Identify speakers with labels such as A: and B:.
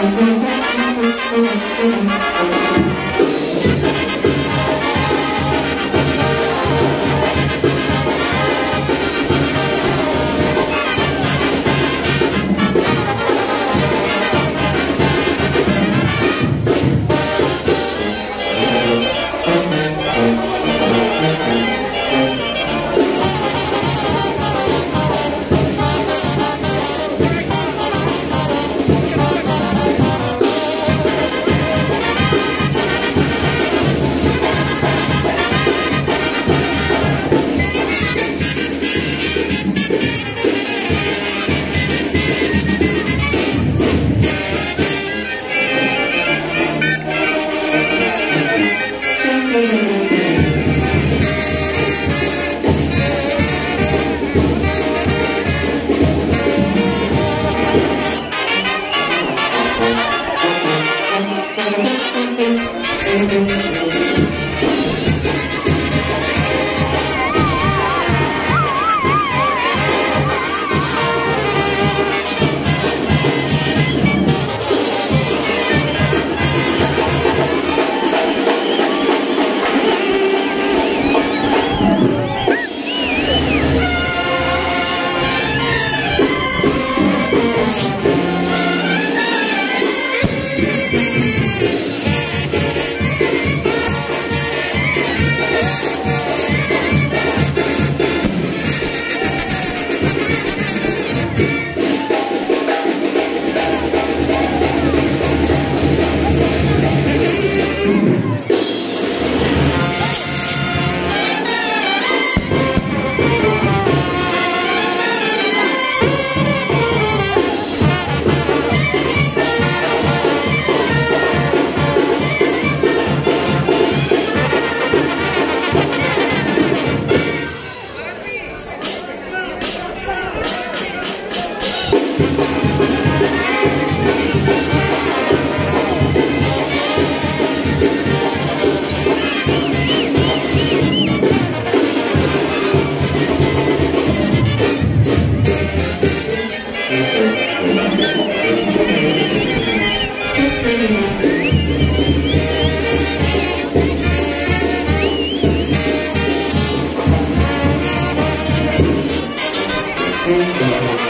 A: Thank Thank you. Thank you.